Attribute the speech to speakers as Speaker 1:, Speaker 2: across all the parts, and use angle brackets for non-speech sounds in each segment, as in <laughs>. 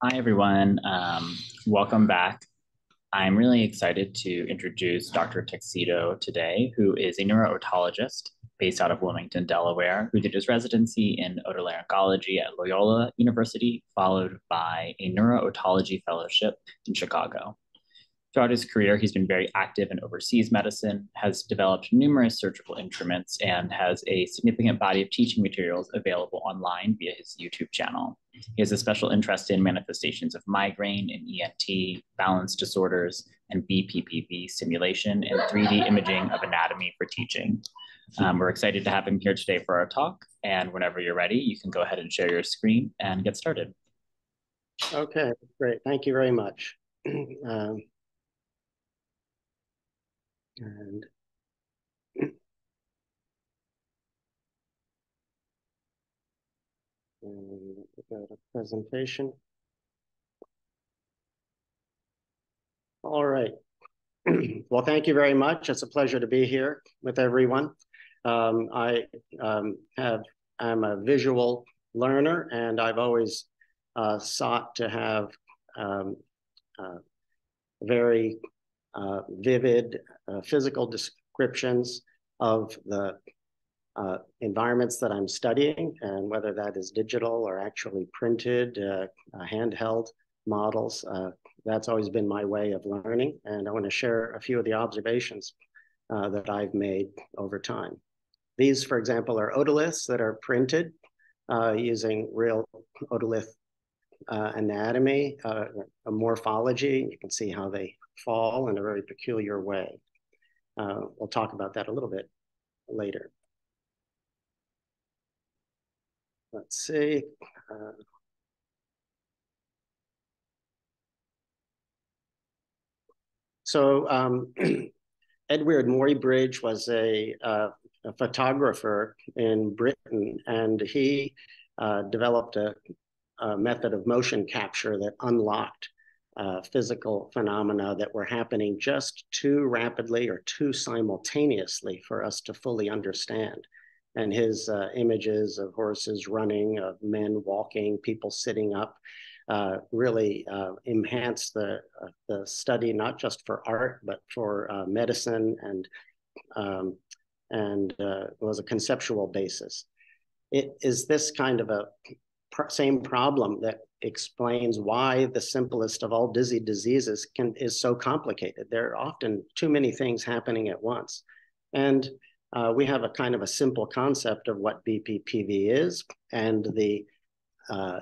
Speaker 1: Hi, everyone. Um, welcome back. I'm really excited to introduce Dr. Teixido today, who is a neuro-otologist based out of Wilmington, Delaware, who did his residency in otolaryngology at Loyola University, followed by a neuro-otology fellowship in Chicago. Throughout his career, he's been very active in overseas medicine, has developed numerous surgical instruments, and has a significant body of teaching materials available online via his YouTube channel. He has a special interest in manifestations of migraine and ENT, balance disorders, and BPPV simulation and 3D imaging of anatomy for teaching. Um, we're excited to have him here today for our talk. And whenever you're ready, you can go ahead and share your screen and get started.
Speaker 2: Okay, great. Thank you very much. <clears throat> um, and <clears throat> and go to presentation. All right. <clears throat> well, thank you very much. It's a pleasure to be here with everyone. Um, I um, have I'm a visual learner, and I've always uh, sought to have um, uh, very uh, vivid uh, physical descriptions of the uh, environments that I'm studying, and whether that is digital or actually printed, uh, uh, handheld models. Uh, that's always been my way of learning, and I want to share a few of the observations that I've made over time. These, for example, are otoliths that are printed using real otolith uh, anatomy, uh, morphology. You can see how they fall in a very peculiar way. Uh, we'll talk about that a little bit later. Let's see. Uh, so um, <clears throat> Edward Muybridge was a, uh, a, photographer in Britain, and he uh, developed a, a, method of motion capture that unlocked uh, physical phenomena that were happening just too rapidly or too simultaneously for us to fully understand. And his uh, images of horses running, of men walking, people sitting up, uh, really uh, enhanced the, uh, the study, not just for art, but for uh, medicine and, um, and was a conceptual basis. It is this kind of a same problem that explains why the simplest of all dizzy diseases can is so complicated. There are often too many things happening at once. And uh, we have a kind of a simple concept of what BPPV is, and the uh,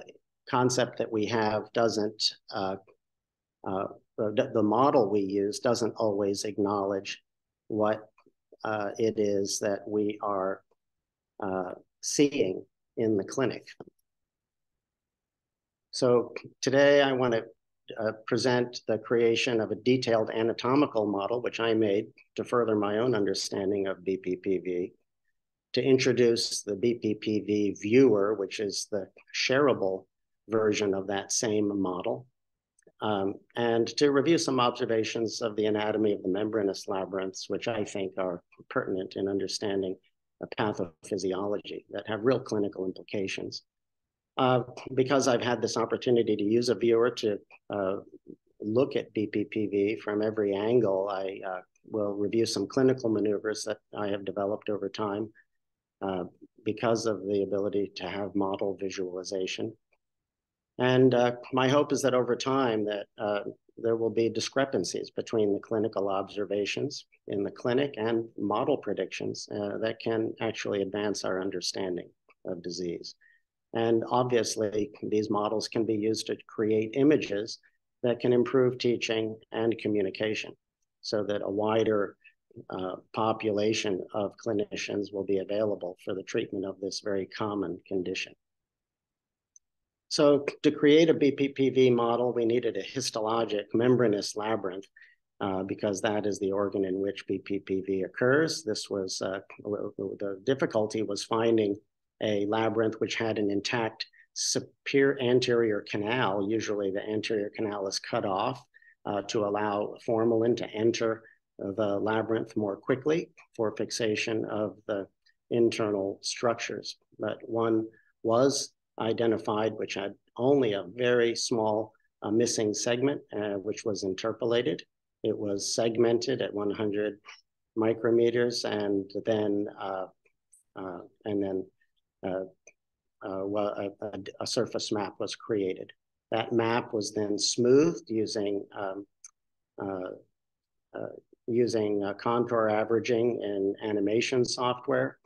Speaker 2: concept that we have doesn't, uh, uh the, the, model we use doesn't always acknowledge what uh, it is that we are uh, seeing in the clinic. So today I want to uh, present the creation of a detailed anatomical model, which I made to further my own understanding of BPPV, to introduce the BPPV viewer, which is the shareable version of that same model, um, and to review some observations of the anatomy of the membranous labyrinths, which I think are pertinent in understanding pathophysiology that have real clinical implications. Uh, because I've had this opportunity to use a viewer to uh, look at BPPV from every angle, I uh, will review some clinical maneuvers that I have developed over time uh, because of the ability to have model visualization. And uh, my hope is that over time that there will be discrepancies between the clinical observations in the clinic and model predictions that can actually advance our understanding of disease. And obviously, these models can be used to create images that can improve teaching and communication so that a wider uh, population of clinicians will be available for the treatment of this very common condition. So to create a BPPV model, we needed a histologic membranous labyrinth uh, because that is the organ in which BPPV occurs. This was, uh, the difficulty was finding a labyrinth which had an intact superior anterior canal. Usually the anterior canal is cut off uh, to allow formalin to enter the labyrinth more quickly for fixation of the internal structures. But one was identified, which had only a very small uh, missing segment, uh, which was interpolated. It was segmented at 100 micrometers, and then uh, uh and then well, a, a, surface map was created. That map was then smoothed using um, using contour averaging in animation software.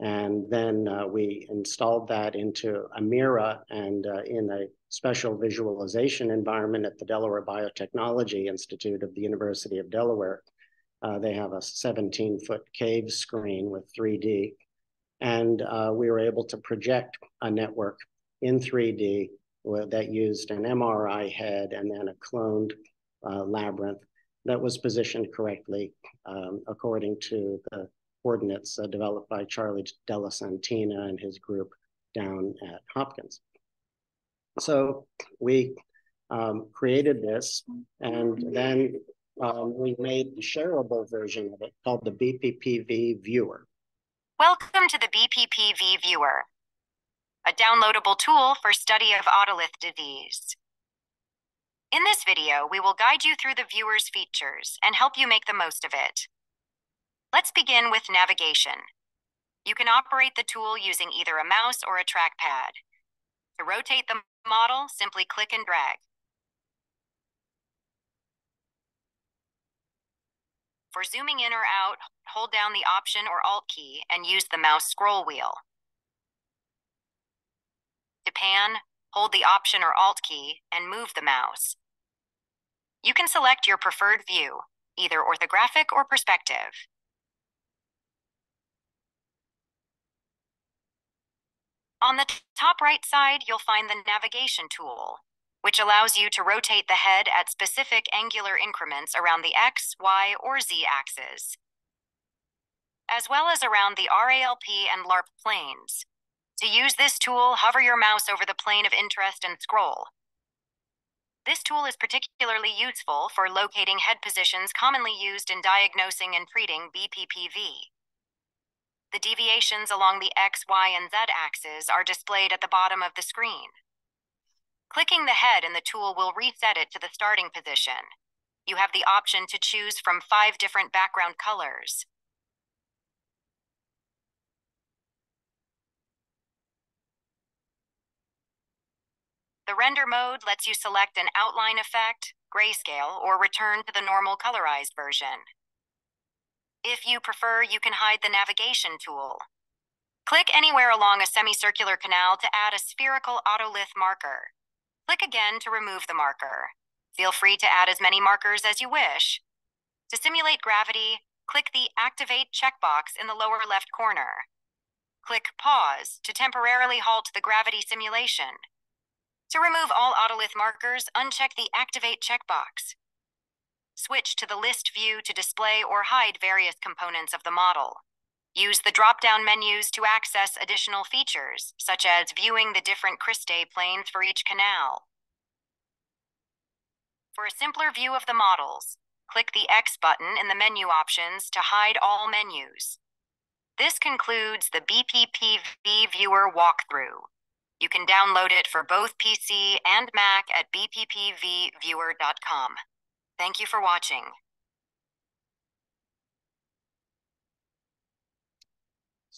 Speaker 2: And then uh, we installed that into Amira and uh, in a special visualization environment at the Delaware Biotechnology Institute of the University of Delaware. Uh, they have a 17 foot cave screen with 3D. And uh, we were able to project a network in 3D that used an MRI head and then a cloned uh, labyrinth that was positioned correctly um, according to the coordinates uh, developed by Charlie Della Santina and his group down at Hopkins. So we um, created this and then um, we made the shareable version of it called the BPPV Viewer.
Speaker 3: Welcome to the BPPV Viewer, a downloadable tool for study of otolith disease. In this video, we will guide you through the viewer's features and help you make the most of it. Let's begin with navigation. You can operate the tool using either a mouse or a trackpad. To rotate the model, simply click and drag. For zooming in or out, hold down the Option or Alt key and use the mouse scroll wheel. To pan, hold the Option or Alt key and move the mouse. You can select your preferred view, either orthographic or perspective. On the top right side, you'll find the navigation tool, which allows you to rotate the head at specific angular increments around the X, Y, or Z axes, as well as around the RALP and LARP planes. To use this tool, hover your mouse over the plane of interest and scroll. This tool is particularly useful for locating head positions commonly used in diagnosing and treating BPPV. The deviations along the X, Y, and Z axes are displayed at the bottom of the screen. Clicking the head in the tool will reset it to the starting position. You have the option to choose from five different background colors. The render mode lets you select an outline effect, grayscale, or return to the normal colorized version. If you prefer, you can hide the navigation tool. Click anywhere along a semicircular canal to add a spherical otolith marker. Click again to remove the marker. Feel free to add as many markers as you wish. To simulate gravity, click the Activate checkbox in the lower left corner. Click Pause to temporarily halt the gravity simulation. To remove all otolith markers, uncheck the Activate checkbox. Switch to the list view to display or hide various components of the model. Use the drop-down menus to access additional features, such as viewing the different cristae planes for each canal. For a simpler view of the models, click the X button in the menu options to hide all menus. This concludes the BPPV Viewer walkthrough. You can download it for both PC and Mac at bppvviewer.com. Thank you for watching.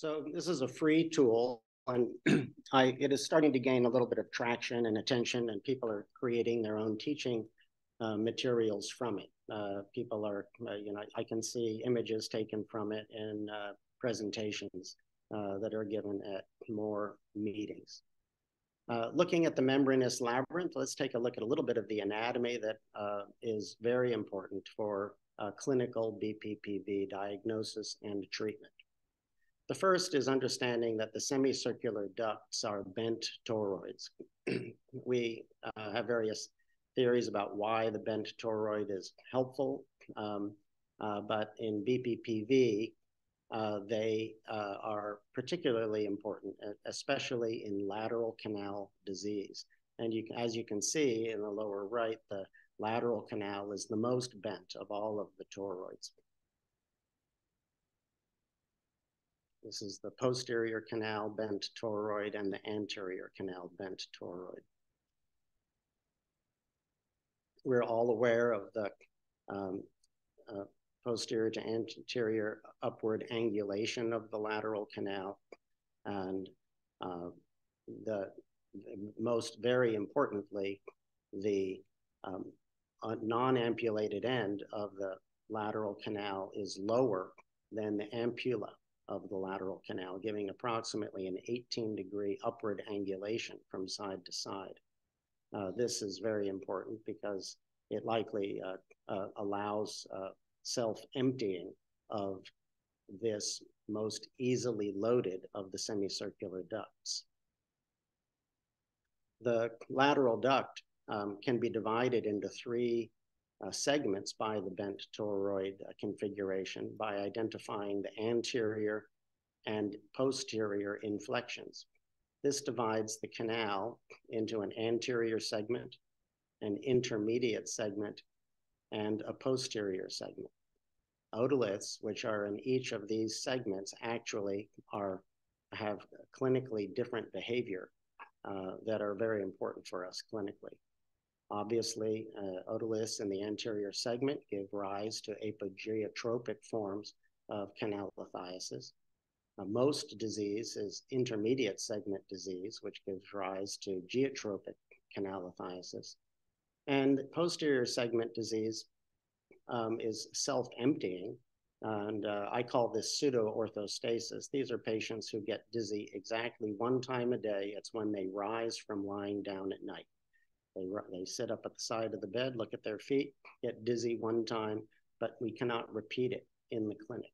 Speaker 2: So this is a free tool and <clears throat> I, it is starting to gain a little bit of traction and attention and people are creating their own teaching uh, materials from it. Uh, people are, uh, you know, I can see images taken from it in uh, presentations uh, that are given at more meetings. Uh, looking at the membranous labyrinth, let's take a look at a little bit of the anatomy that is very important for clinical BPPV diagnosis and treatment. The first is understanding that the semicircular ducts are bent toroids. <clears throat> we uh, have various theories about why the bent toroid is helpful, um, uh, but in BPPV, uh, they uh, are particularly important, especially in lateral canal disease. And you, as you can see in the lower right, the lateral canal is the most bent of all of the toroids. This is the posterior canal bent toroid and the anterior canal bent toroid. We're all aware of the um, uh, posterior to anterior upward angulation of the lateral canal. And uh, the, the, most very importantly, the um, non-ampulated end of the lateral canal is lower than the ampulla of the lateral canal, giving approximately an 18 degree upward angulation from side to side. Uh, this is very important because it likely uh, uh, allows uh, self-emptying of this most easily loaded of the semicircular ducts. The lateral duct um, can be divided into three uh, segments by the bent toroid uh, configuration by identifying the anterior and posterior inflections. This divides the canal into an anterior segment, an intermediate segment, and a posterior segment. Otoliths, which are in each of these segments, actually are have clinically different behavior uh, that are very important for us clinically. Obviously, uh, otoliths in the anterior segment give rise to apogeotropic forms of canalithiasis. Uh, most disease is intermediate segment disease, which gives rise to geotropic canalithiasis. And posterior segment disease um, is self-emptying, and uh, I call this pseudo-orthostasis. These are patients who get dizzy exactly one time a day. It's when they rise from lying down at night. They, they sit up at the side of the bed, look at their feet, get dizzy one time, but we cannot repeat it in the clinic.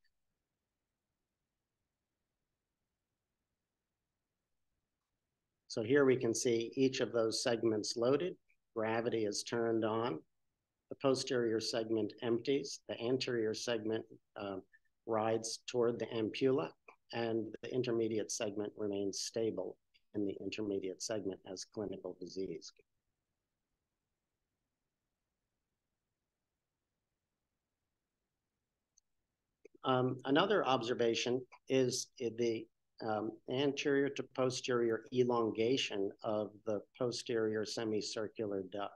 Speaker 2: So here we can see each of those segments loaded. Gravity is turned on. The posterior segment empties. The anterior segment uh, rides toward the ampulla, and the intermediate segment remains stable in the intermediate segment as clinical disease. Um, another observation is the um, anterior to posterior elongation of the posterior semicircular duct.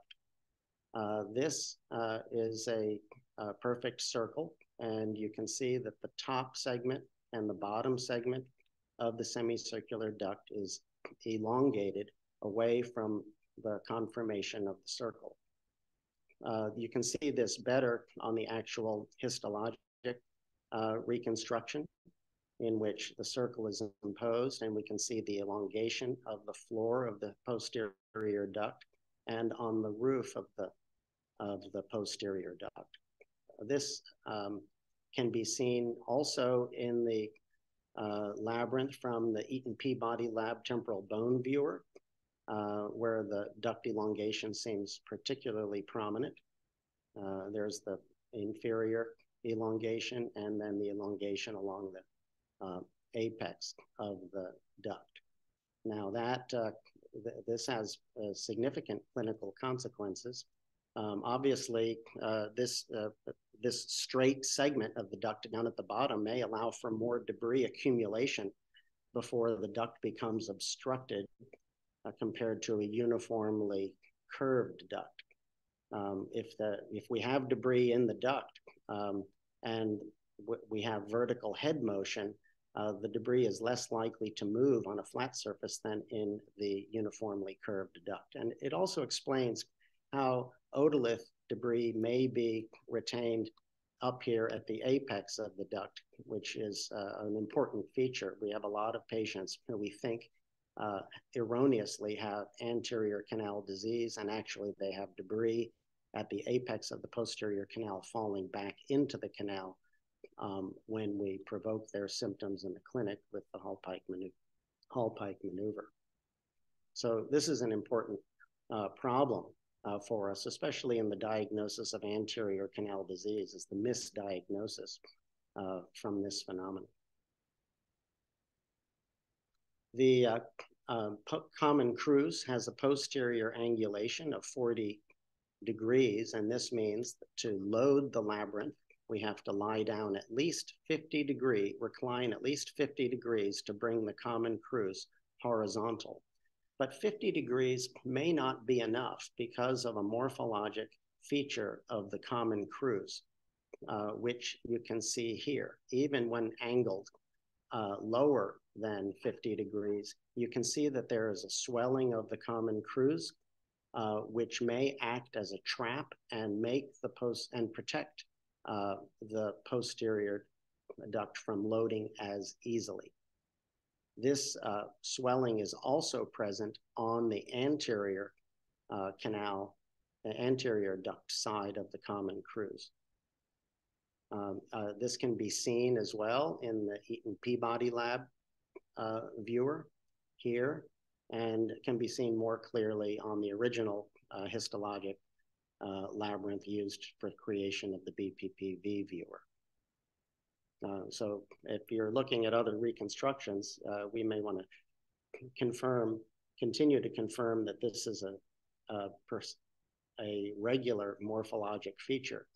Speaker 2: Uh, this uh, is a, a, perfect circle, and you can see that the top segment and the bottom segment of the semicircular duct is elongated away from the conformation of the circle. Uh, you can see this better on the actual histologic uh, reconstruction in which the circle is imposed and we can see the elongation of the floor of the posterior duct and on the roof of the, of the posterior duct. This um, can be seen also in the uh, labyrinth from the Eaton Peabody Lab temporal bone viewer, uh, where the duct elongation seems particularly prominent. Uh, there's the inferior elongation and then the elongation along the uh, apex of the duct. Now that uh, th this has uh, significant clinical consequences. Um, obviously, uh, this uh, this straight segment of the duct down at the bottom may allow for more debris accumulation before the duct becomes obstructed uh, compared to a uniformly curved duct. Um, if the if we have debris in the duct, um, and we have vertical head motion, uh, the debris is less likely to move on a flat surface than in the uniformly curved duct. And it also explains how otolith debris may be retained up here at the apex of the duct, which is uh, an important feature. We have a lot of patients who we think uh, erroneously have anterior canal disease, and actually they have debris at the apex of the posterior canal falling back into the canal um, when we provoke their symptoms in the clinic with the Hallpike, Hallpike maneuver. So this is an important uh, problem uh, for us, especially in the diagnosis of anterior canal disease, is the misdiagnosis uh, from this phenomenon. The uh, uh, common crus has a posterior angulation of 40 degrees, and this means to load the labyrinth we have to lie down at least 50 degree, recline at least 50 degrees to bring the common crus horizontal. But 50 degrees may not be enough because of a morphologic feature of the common crus, uh, which you can see here. Even when angled uh, lower than 50 degrees, you can see that there is a swelling of the common crus, uh, which may act as a trap and make the post and protect uh, the posterior duct from loading as easily. This uh, swelling is also present on the anterior uh, canal, the anterior duct side of the common crus. Um, uh, this can be seen as well in the Eaton Peabody lab uh, viewer here and can be seen more clearly on the original uh, histologic uh, labyrinth used for creation of the BPPV viewer. Uh, so if you're looking at other reconstructions, uh, we may want to confirm, continue to confirm that this is a, a, a regular morphologic feature.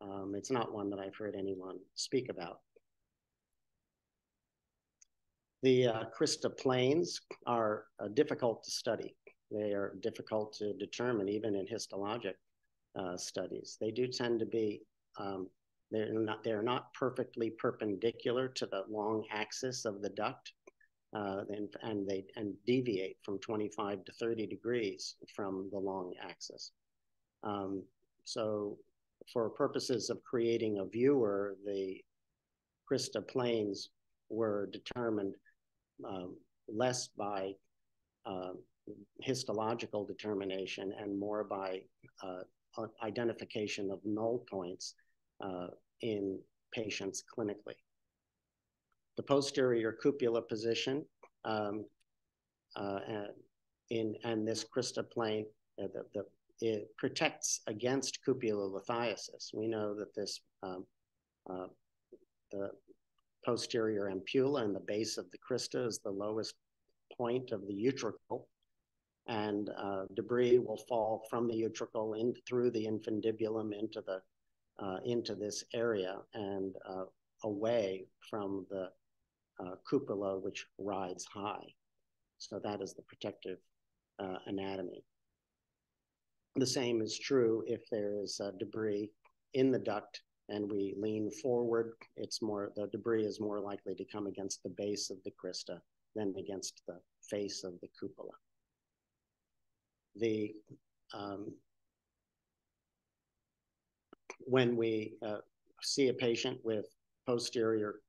Speaker 2: Um, it's not one that I've heard anyone speak about. The uh, crista planes are uh, difficult to study. They are difficult to determine even in histologic uh, studies. They do tend to be, um, they're, not, they're not perfectly perpendicular to the long axis of the duct. Uh, and, and they and deviate from 25 to 30 degrees from the long axis. Um, so for purposes of creating a viewer, the crista planes were determined um, less by uh, histological determination and more by uh, identification of null points uh, in patients clinically. The posterior cupula position um, uh, in, and this crista plane, uh, the, the, it protects against cupula cupulolithiasis. We know that this um, uh, the posterior ampulla and the base of the crista is the lowest point of the utricle, and uh, debris will fall from the utricle in through the infundibulum into the uh, into this area and uh, away from the uh, cupula, which rides high. So that is the protective uh, anatomy. The same is true if there is uh, debris in the duct and we lean forward, it's more, the debris is more likely to come against the base of the crista than against the face of the cupula. The, um, when we uh, see a patient with posterior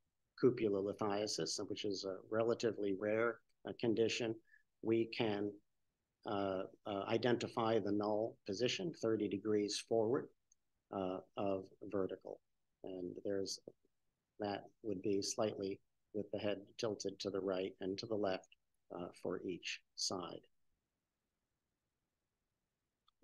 Speaker 2: cupulolithiasis, which is a relatively rare uh, condition, we can uh, uh, identify the null position 30 degrees forward uh, of vertical. And there's that would be slightly with the head tilted to the right and to the left uh, for each side.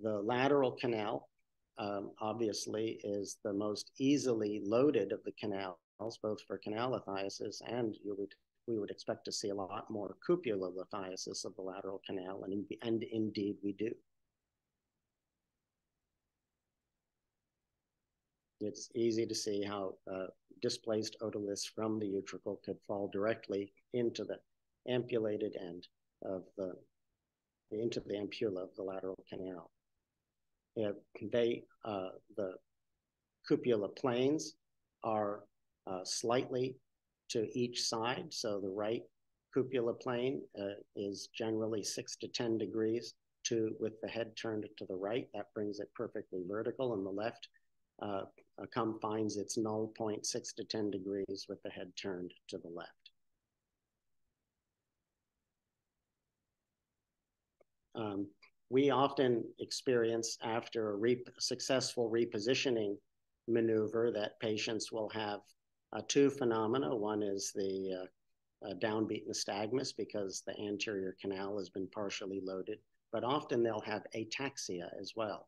Speaker 2: The lateral canal um, obviously is the most easily loaded of the canals, both for canal lithiasis and you would we would expect to see a lot more cupula lithiasis of the lateral canal, and, and indeed we do. It's easy to see how uh, displaced otoliths from the utricle could fall directly into the ampulated end of the into the ampulla of the lateral canal. Yeah, they uh, the cupula planes are uh, slightly to each side. So the right cupula plane uh, is generally six to 10 degrees to with the head turned to the right. That brings it perfectly vertical. And the left uh, confines its null point six to 10 degrees with the head turned to the left. Um, we often experience after a re successful repositioning maneuver that patients will have uh, two phenomena. One is the uh, uh, downbeat nystagmus because the anterior canal has been partially loaded, but often they'll have ataxia as well.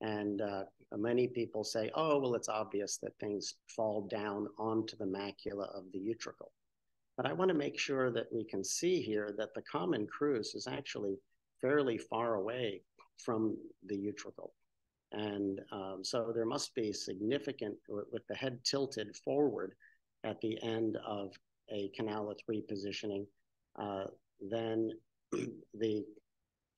Speaker 2: And uh, many people say, oh, well, it's obvious that things fall down onto the macula of the utricle. But I want to make sure that we can see here that the common crus is actually fairly far away from the utricle. And um, so there must be significant, with the head tilted forward at the end of a canal repositioning, uh, then <clears throat> the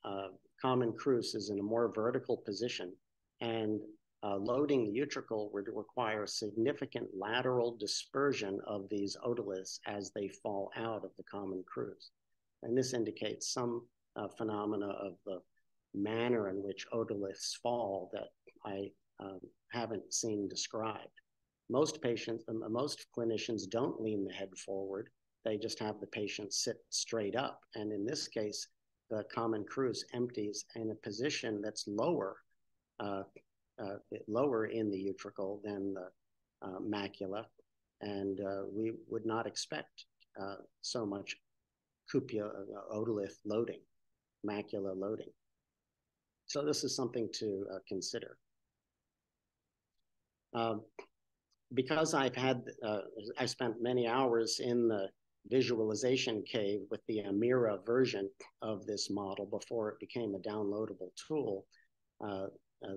Speaker 2: uh, common crus is in a more vertical position and uh, loading the utricle would require significant lateral dispersion of these otoliths as they fall out of the common crus. And this indicates some uh, phenomena of the manner in which otoliths fall that I um, haven't seen described. Most patients, um, most clinicians don't lean the head forward. They just have the patient sit straight up. And in this case, the common crus empties in a position that's lower, lower in the utricle than the uh, macula. And uh, we would not expect uh, so much cupula uh, otolith loading, macula loading. So this is something to consider. Um, because I've had, I spent many hours in the visualization cave with the Amira version of this model before it became a downloadable tool. Uh, uh,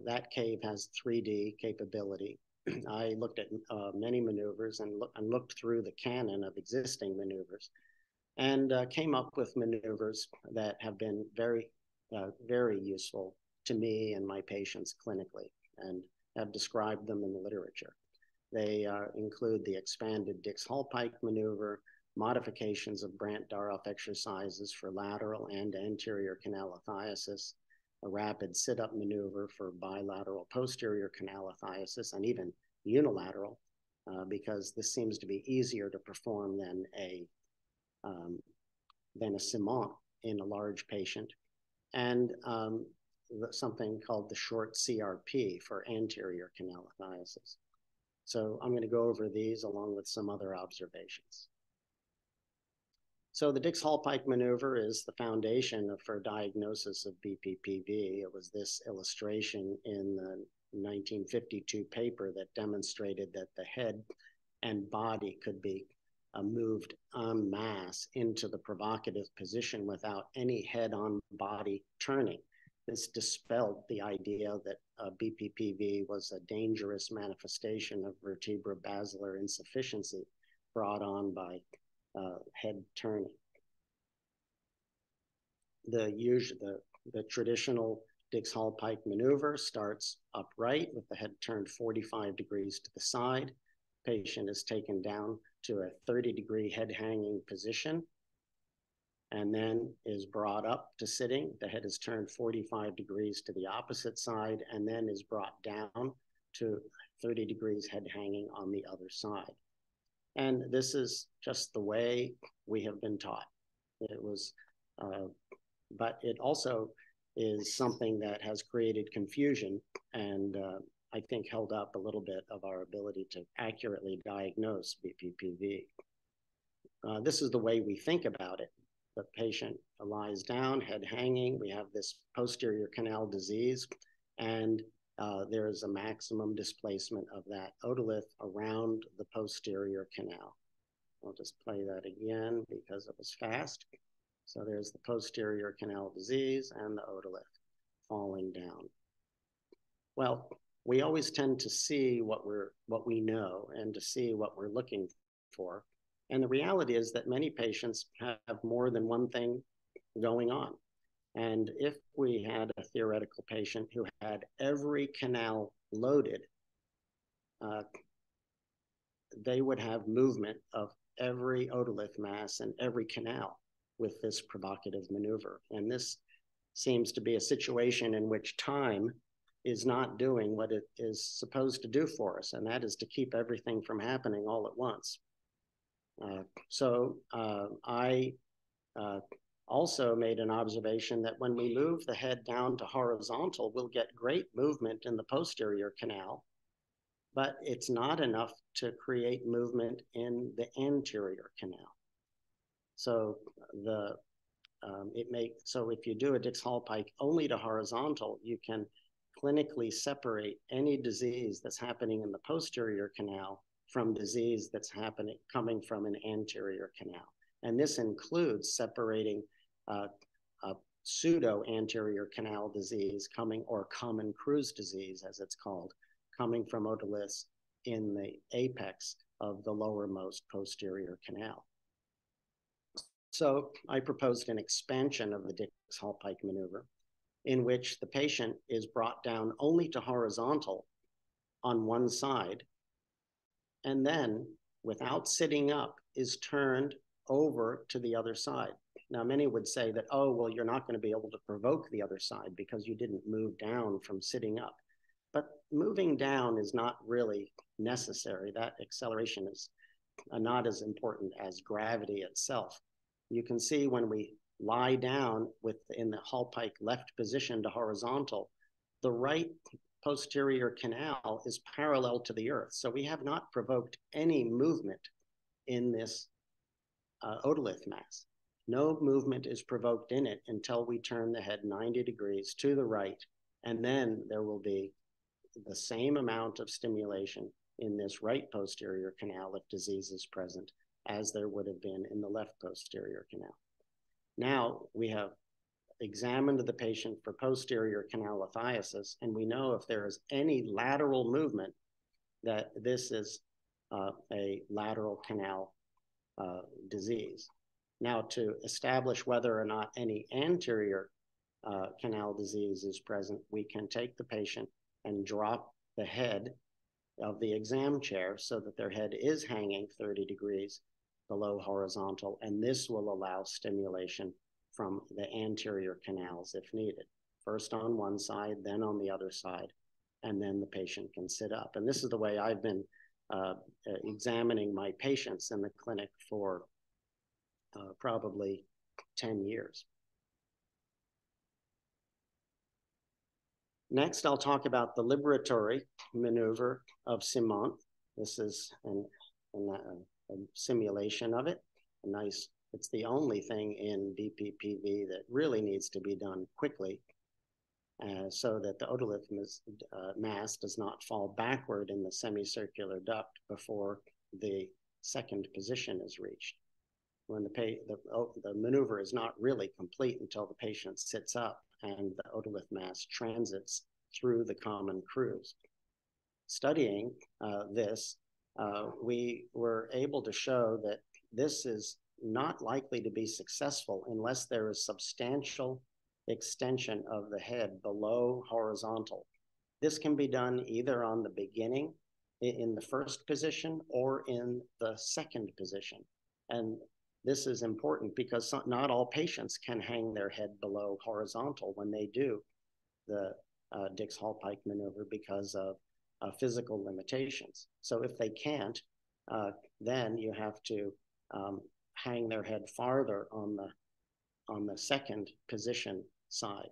Speaker 2: that cave has 3D capability. <clears throat> I looked at uh, many maneuvers and, look, and, looked through the canon of existing maneuvers and uh, came up with maneuvers that have been very, uh, very useful to me and my patients clinically and have described them in the literature. They uh, include the expanded Dix-Hallpike maneuver, modifications of Brandt-Daroff exercises for lateral and anterior canalithiasis, a rapid sit-up maneuver for bilateral posterior canalithiasis, and even unilateral, uh, because this seems to be easier to perform than a um, than a Semont in a large patient, and um, something called the short CRP for anterior canalithiasis. So I'm going to go over these along with some other observations. So the Dix-Hallpike maneuver is the foundation for diagnosis of BPPV. It was this illustration in the 1952 paper that demonstrated that the head and body could be uh, moved en masse into the provocative position without any head on body turning. This dispelled the idea that uh, BPPV was a dangerous manifestation of vertebral basilar insufficiency brought on by uh, head turning. The, usual, the, the traditional Dix-Hallpike maneuver starts upright with the head turned 45 degrees to the side. Patient is taken down to a 30 degree head hanging position and then is brought up to sitting. The head is turned 45 degrees to the opposite side and then is brought down to 30 degrees head hanging on the other side. And this is just the way we have been taught. It was, uh, but it also is something that has created confusion and uh, I think held up a little bit of our ability to accurately diagnose BPPV. Uh, this is the way we think about it. The patient lies down, head hanging. We have this posterior canal disease, and uh, there is a maximum displacement of that otolith around the posterior canal. I'll just play that again because it was fast. So there's the posterior canal disease and the otolith falling down. Well, we always tend to see what we're what we know and to see what we're looking for. And the reality is that many patients have more than one thing going on. And if we had a theoretical patient who had every canal loaded, uh, they would have movement of every otolith mass and every canal with this provocative maneuver. And this seems to be a situation in which time is not doing what it is supposed to do for us, and that is to keep everything from happening all at once. Uh, so uh, I uh, also made an observation that when we move the head down to horizontal, we'll get great movement in the posterior canal, but it's not enough to create movement in the anterior canal. So the um, it may so if you do a Dix-Hallpike only to horizontal, you can clinically separate any disease that's happening in the posterior canal from disease that's happening coming from an anterior canal. And this includes separating pseudo anterior canal disease coming, or common crus disease, as it's called, coming from otoliths in the apex of the lowermost posterior canal. So I proposed an expansion of the Dix-Hallpike maneuver in which the patient is brought down only to horizontal on one side and then without sitting up is turned over to the other side. Now, many would say that, oh, well, you're not going to be able to provoke the other side because you didn't move down from sitting up. But moving down is not really necessary. That acceleration is not as important as gravity itself. You can see when we lie down with in the Hallpike left position to horizontal, the right posterior canal is parallel to the earth. So we have not provoked any movement in this uh, otolith mass. No movement is provoked in it until we turn the head 90 degrees to the right, and then there will be the same amount of stimulation in this right posterior canal if disease is present as there would have been in the left posterior canal. Now we have examined the patient for posterior canal lithiasis, and we know if there is any lateral movement that this is uh, a lateral canal uh, disease. Now, to establish whether or not any anterior uh, canal disease is present, we can take the patient and drop the head of the exam chair so that their head is hanging 30 degrees below horizontal, and this will allow stimulation from the anterior canals if needed. First on one side, then on the other side, and then the patient can sit up. And this is the way I've been uh, examining my patients in the clinic for uh, probably 10 years. Next, I'll talk about the liberatory maneuver of Semont. This is an, an, a, a simulation of it, a nice it's the only thing in BPPV that really needs to be done quickly uh, so that the otolith uh, mass does not fall backward in the semicircular duct before the second position is reached. When the, the, oh, the maneuver is not really complete until the patient sits up and the otolith mass transits through the common crus. Studying uh, this, uh, we were able to show that this is not likely to be successful unless there is substantial extension of the head below horizontal. This can be done either on the beginning in the first position or in the second position. And this is important because not all patients can hang their head below horizontal when they do the uh, Dix-Hallpike maneuver because of uh, physical limitations. So if they can't, uh, then you have to um, hang their head farther on the on the second position side.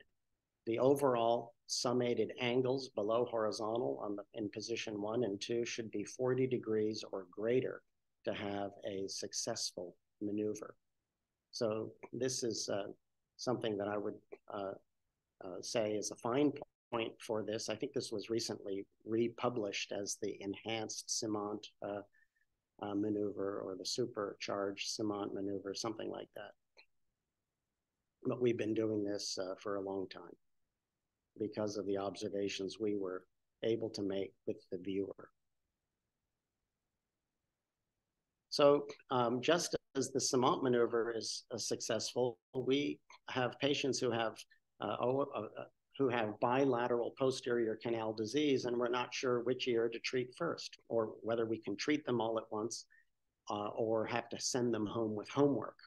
Speaker 2: The overall summated angles below horizontal on the, in position one and two should be 40 degrees or greater to have a successful maneuver. So this is uh, something that I would uh, uh, say is a fine point for this. I think this was recently republished as the enhanced Semont uh, uh, maneuver or the supercharged Semont maneuver, something like that. But we've been doing this uh, for a long time because of the observations we were able to make with the viewer. So um, just as the Semont maneuver is uh, successful, we have patients who have uh, oh, uh, who have bilateral posterior canal disease, and we're not sure which ear to treat first, or whether we can treat them all at once, uh, or have to send them home with homework.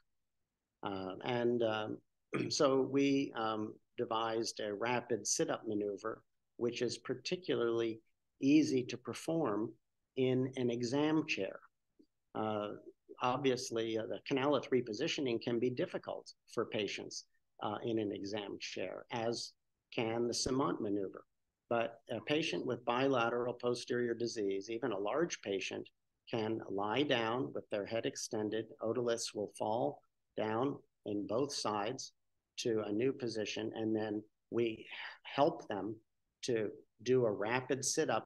Speaker 2: Uh, and um, <clears throat> so we um, devised a rapid sit-up maneuver, which is particularly easy to perform in an exam chair. Uh, obviously, uh, the canalith repositioning can be difficult for patients uh, in an exam chair, as can the Semont maneuver. But a patient with bilateral posterior disease, even a large patient, can lie down with their head extended. Otoliths will fall down in both sides to a new position, and then we help them to do a rapid sit up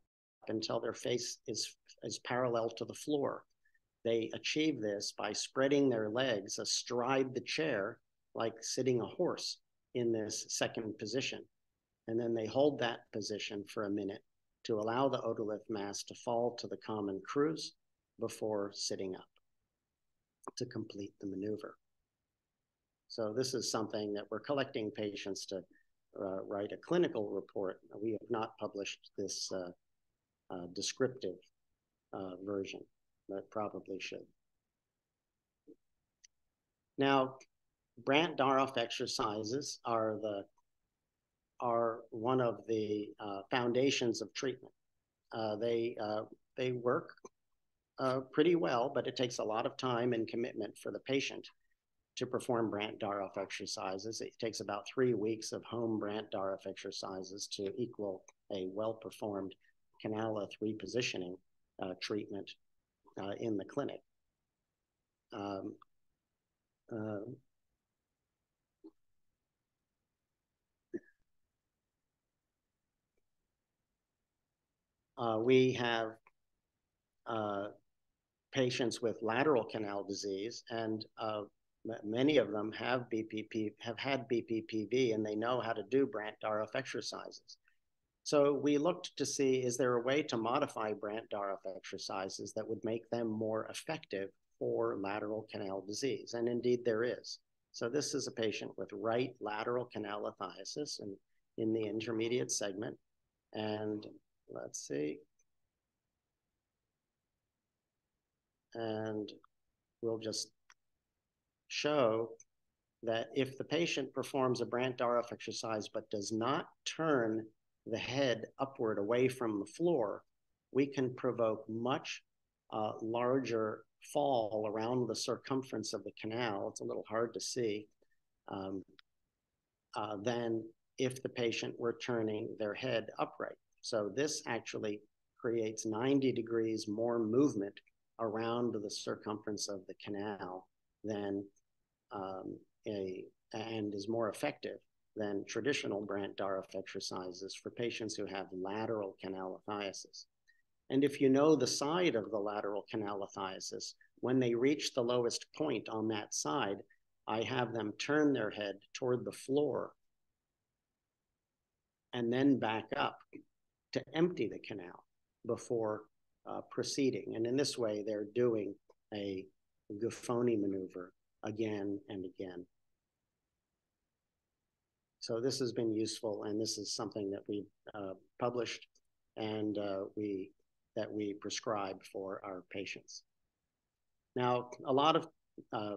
Speaker 2: until their face is, is parallel to the floor. They achieve this by spreading their legs astride the chair like sitting a horse in this second position. And then they hold that position for a minute to allow the otolith mass to fall to the common crus before sitting up to complete the maneuver. So this is something that we're collecting patients to uh, write a clinical report. We have not published this uh, uh, descriptive uh, version, but probably should. Now, Brandt Daroff exercises are the are one of the uh, foundations of treatment. Uh, they uh, they work uh, pretty well, but it takes a lot of time and commitment for the patient to perform Brandt Daroff exercises. It takes about three weeks of home Brandt Daroff exercises to equal a well performed canalith repositioning uh, treatment uh, in the clinic. Um, uh, uh, we have uh, patients with lateral canal disease, and uh, many of them have BPP, have had BPPV, and they know how to do Brandt Daroff exercises. So we looked to see, is there a way to modify Brandt Daroff exercises that would make them more effective for lateral canal disease? And indeed there is. So this is a patient with right lateral canal lithiasis and in the intermediate segment. And let's see. And we'll just show that if the patient performs a Brandt Daroff exercise but does not turn the head upward away from the floor, we can provoke much uh, larger fall around the circumference of the canal. It's a little hard to see. Um, uh, than if the patient were turning their head upright. So this actually creates 90 degrees more movement around the circumference of the canal than um, a and is more effective than traditional Brandt Daroff exercises for patients who have lateral canal lithiasis. And if you know the side of the lateral canal lithiasis, when they reach the lowest point on that side, I have them turn their head toward the floor and then back up to empty the canal before uh, proceeding. And in this way, they're doing a Gufoni maneuver again and again. So this has been useful, and this is something that we uh, published and uh, we that we prescribe for our patients. Now, a lot of uh,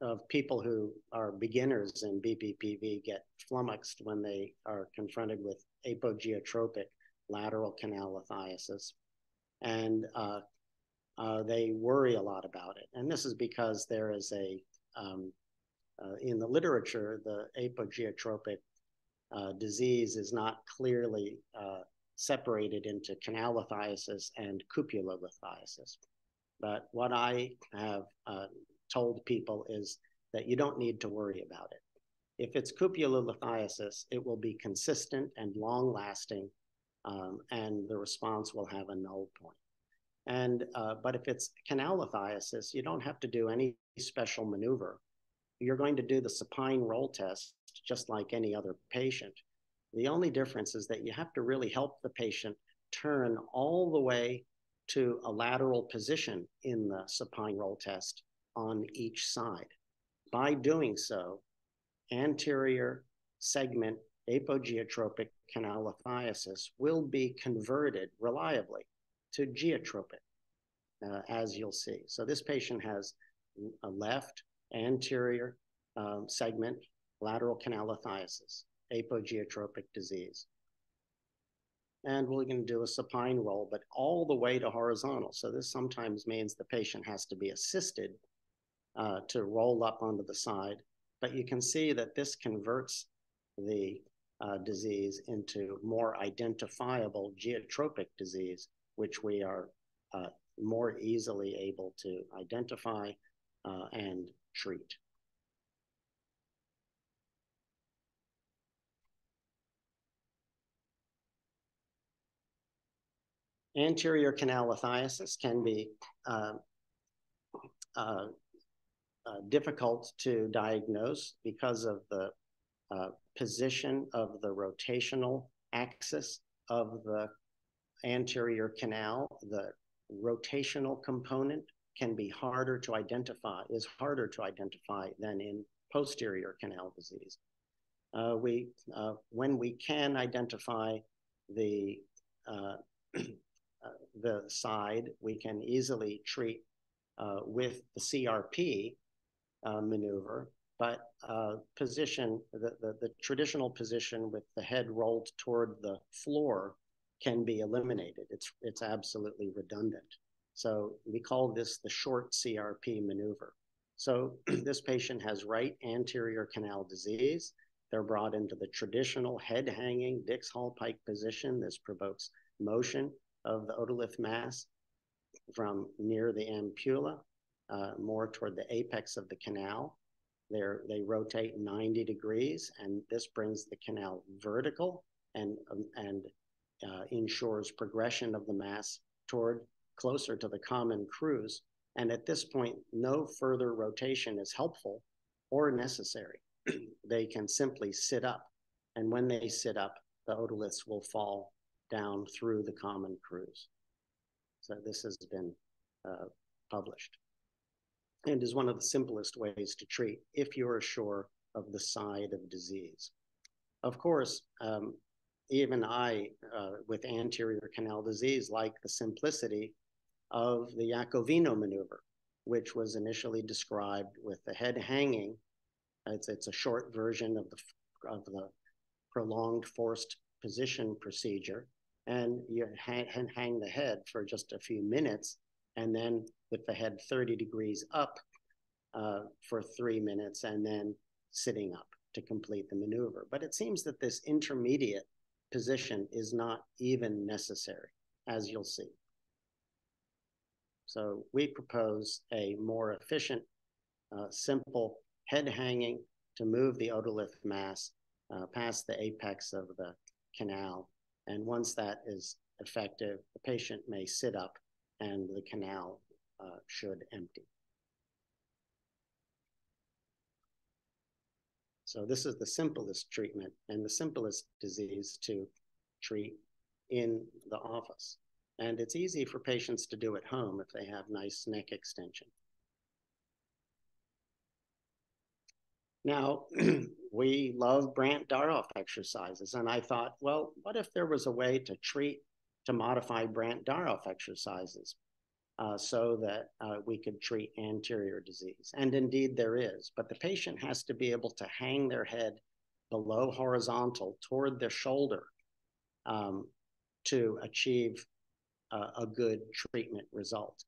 Speaker 2: of people who are beginners in BPPV get flummoxed when they are confronted with apogeotropic lateral canal lithiasis, and uh, uh, they worry a lot about it. And this is because there is a um, uh, in the literature, the apogeotropic uh, disease is not clearly uh, separated into canal lithiasis and cupulolithiasis. But what I have uh, told people is that you don't need to worry about it. If it's cupulolithiasis, it will be consistent and long lasting, um, and the response will have a null point. And uh, but if it's canal lithiasis, you don't have to do any special maneuver you're going to do the supine roll test just like any other patient. The only difference is that you have to really help the patient turn all the way to a lateral position in the supine roll test on each side. By doing so, anterior segment apogeotropic canalithiasis will be converted reliably to geotropic, uh, as you'll see. So this patient has a left anterior um, segment lateral canal lithiasis, apogeotropic disease. And we're going to do a supine roll, but all the way to horizontal. So this sometimes means the patient has to be assisted uh, to roll up onto the side. But you can see that this converts the uh, disease into more identifiable geotropic disease, which we are uh, more easily able to identify uh, and treat. Anterior canal lithiasis can be uh, uh, uh, difficult to diagnose because of the uh, position of the rotational axis of the anterior canal, the rotational component can be harder to identify, is harder to identify than in posterior canal disease. Uh, we, uh, when we can identify the, uh, <clears throat> uh the side, we can easily treat uh, with the CRP uh, maneuver, but position, the, the, the traditional position with the head rolled toward the floor can be eliminated. It's, it's absolutely redundant. So we call this the short CRP maneuver. So <clears throat> this patient has right anterior canal disease. They're brought into the traditional head hanging Dix-Hallpike position. This provokes motion of the otolith mass from near the ampulla, uh, more toward the apex of the canal. They're, they rotate 90 degrees, and this brings the canal vertical and, um, and uh, ensures progression of the mass toward closer to the common crus. And at this point, no further rotation is helpful or necessary. <clears throat> they can simply sit up. And when they sit up, the otoliths will fall down through the common crus. So this has been uh, published and is one of the simplest ways to treat if you're sure of the side of disease. Of course, um, even I, uh, with anterior canal disease, like the simplicity of the Yacovino maneuver, which was initially described with the head hanging. It's, it's a short version of the, of the prolonged forced position procedure. And you hang, hang the head for just a few minutes, and then with the head 30 degrees up uh, for three minutes, and then sitting up to complete the maneuver. But it seems that this intermediate position is not even necessary, as you'll see. So we propose a more efficient, uh, simple head hanging to move the otolith mass uh, past the apex of the canal. And once that is effective, the patient may sit up and the canal uh, should empty. So this is the simplest treatment and the simplest disease to treat in the office. And it's easy for patients to do at home if they have nice neck extension. Now, <clears throat> we love Brandt Daroff exercises. And I thought, well, what if there was a way to treat, to modify Brandt Daroff exercises? uh, so that uh, we could treat anterior disease. And indeed, there is, but the patient has to be able to hang their head below horizontal toward their shoulder um, to achieve a good treatment result.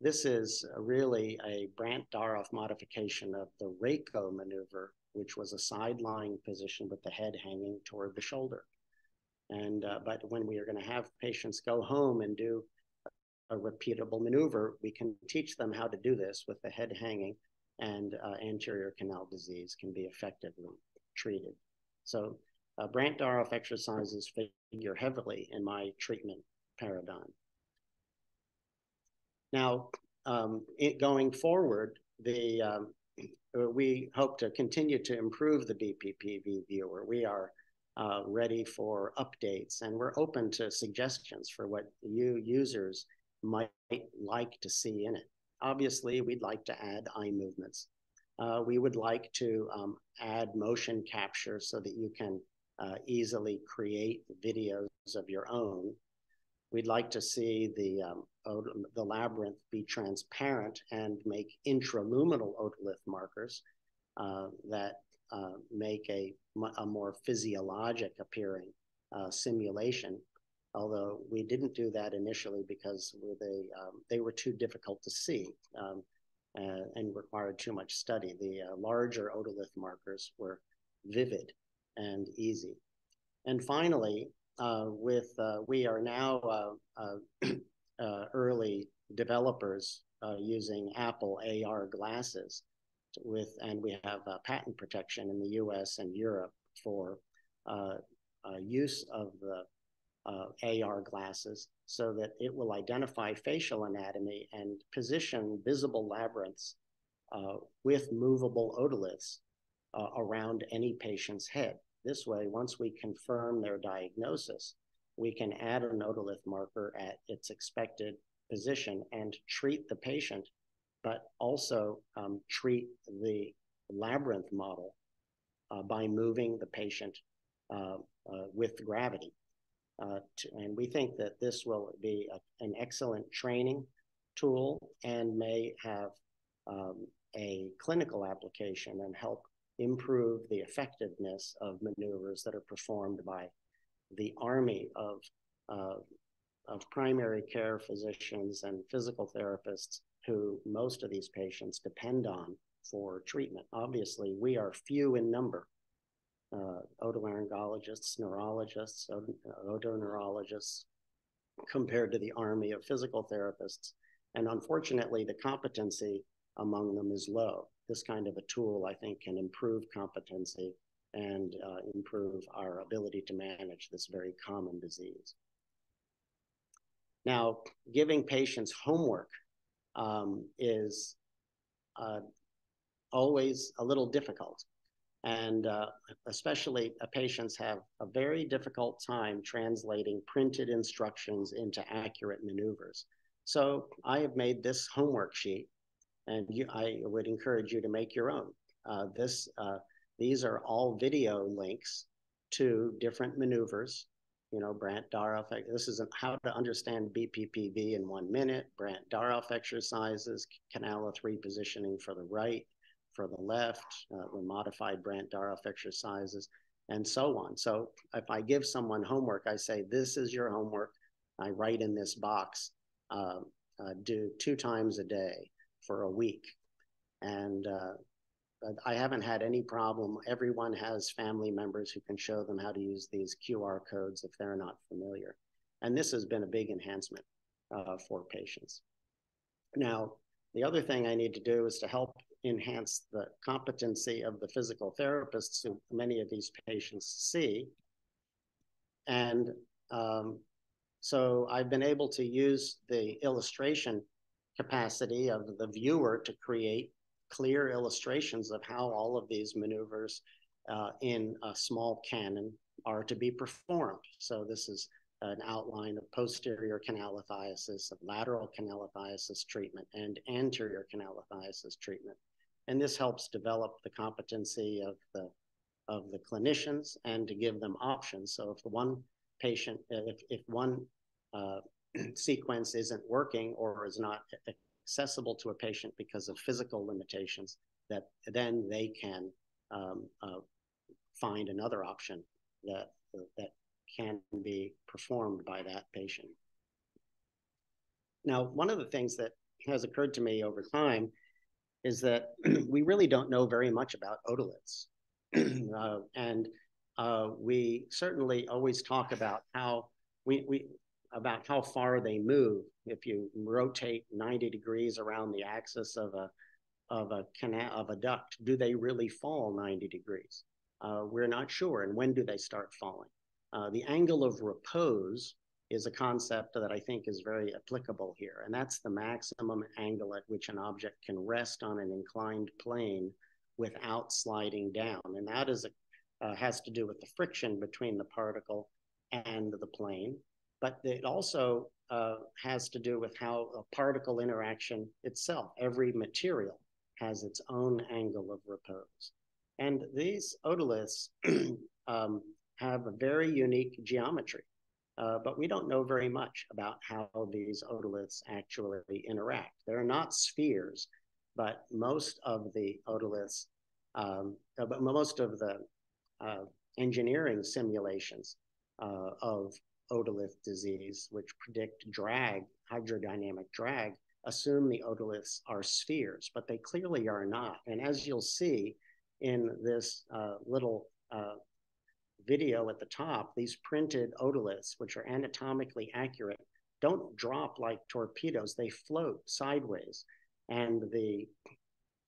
Speaker 2: This is really a Brandt Daroff modification of the Rahko maneuver, which was a side lying position with the head hanging toward the shoulder. And uh, but when we are going to have patients go home and do a repeatable maneuver, we can teach them how to do this with the head hanging and uh, anterior canal disease can be effectively treated. So uh, Brandt Daroff exercises figure heavily in my treatment paradigm. Now, um, it, going forward, the um, we hope to continue to improve the BPPV viewer. We are uh, ready for updates and we're open to suggestions for what you users might like to see in it. Obviously, we'd like to add eye movements. Uh, we would like to um, add motion capture so that you can uh, easily create videos of your own. We'd like to see the, um, the labyrinth be transparent and make intraluminal otolith markers uh, that uh, make a, a more physiologic appearing uh, simulation although we didn't do that initially because they, um, they were too difficult to see um, uh, and required too much study. The uh, larger otolith markers were vivid and easy. And finally, with uh, we are now uh, uh, <clears throat> early developers using Apple AR glasses with, and we have patent protection in the US and Europe for use of the uh, AR glasses so that it will identify facial anatomy and position visible labyrinths uh, with movable otoliths uh, around any patient's head. This way, once we confirm their diagnosis, we can add an otolith marker at its expected position and treat the patient, but also um, treat the labyrinth model uh, by moving the patient uh, uh with gravity. Uh, to, and we think that this will be a, an excellent training tool and may have um, a clinical application and help improve the effectiveness of maneuvers that are performed by the army of, uh, of primary care physicians and physical therapists who most of these patients depend on for treatment. Obviously, we are few in number. Uh, otolaryngologists, neurologists, otoneurologists, compared to the army of physical therapists. And unfortunately, the competency among them is low. This kind of a tool, I think, can improve competency and uh, improve our ability to manage this very common disease. Now, giving patients homework um, is uh, always a little difficult. And uh, especially uh, patients have a very difficult time translating printed instructions into accurate maneuvers. So I have made this homework sheet, and you, I would encourage you to make your own. Uh, this, uh, these are all video links to different maneuvers. You know, Brandt Daroff. This is how to understand BPPV in one minute. Brandt Daroff exercises, Canalith repositioning for the right, for the left, uh, the modified Brandt Daroff exercises, and so on. So if I give someone homework, I say, "This is your homework." I write in this box uh, uh, do two times a day for a week. And uh, I haven't had any problem. Everyone has family members who can show them how to use these QR codes if they're not familiar. And this has been a big enhancement uh, for patients. Now, the other thing I need to do is to help enhance the competency of the physical therapists who many of these patients see. And um, so I've been able to use the illustration capacity of the viewer to create clear illustrations of how all of these maneuvers uh, in a small cannon are to be performed. So this is an outline of posterior canalithiasis, of lateral canalithiasis treatment, and anterior canalithiasis treatment. And this helps develop the competency of the of the clinicians and to give them options. So if one patient, if, if one uh, sequence isn't working or is not accessible to a patient because of physical limitations, that then they can um, uh, find another option that that can be performed by that patient. Now, one of the things that has occurred to me over time is that <clears throat> we really don't know very much about otoliths. <clears throat> uh, and uh, we certainly always talk about how we, we about how far they move. If you rotate 90 degrees around the axis of a of a canal of a duct, do they really fall 90 degrees? Uh, we're not sure. And when do they start falling? Uh, the angle of repose is a concept that I think is very applicable here, and that's the maximum angle at which an object can rest on an inclined plane without sliding down, and that is a, uh, has to do with the friction between the particle and the plane but it also uh, has to do with how a particle interaction itself, every material has its own angle of repose. And these otoliths <clears throat> um, have a very unique geometry, uh, but we don't know very much about how these otoliths actually interact. They're not spheres, but most of the otoliths, um, but most of the uh, engineering simulations uh, of otolith disease, which predict drag, hydrodynamic drag, assume the otoliths are spheres, but they clearly are not. And as you'll see in this uh, little uh, video at the top, these printed otoliths, which are anatomically accurate, don't drop like torpedoes, they float sideways. And the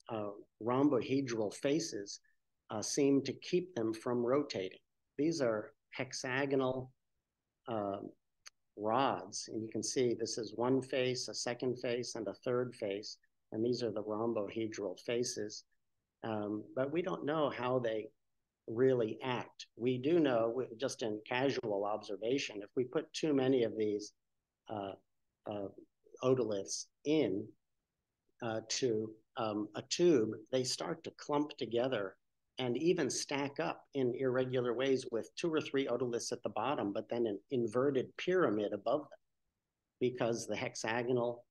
Speaker 2: uh, rhombohedral faces uh, seem to keep them from rotating. These are hexagonal um, rods. And you can see this is one face, a second face, and a third face. And these are the rhombohedral faces. um, but we don't know how they really act. We do know, just in casual observation, if we put too many of these uh, uh, otoliths in uh, to um, a tube, they start to clump together and even stack up in irregular ways with two or three otoliths at the bottom, but then an inverted pyramid above them because the hexagonal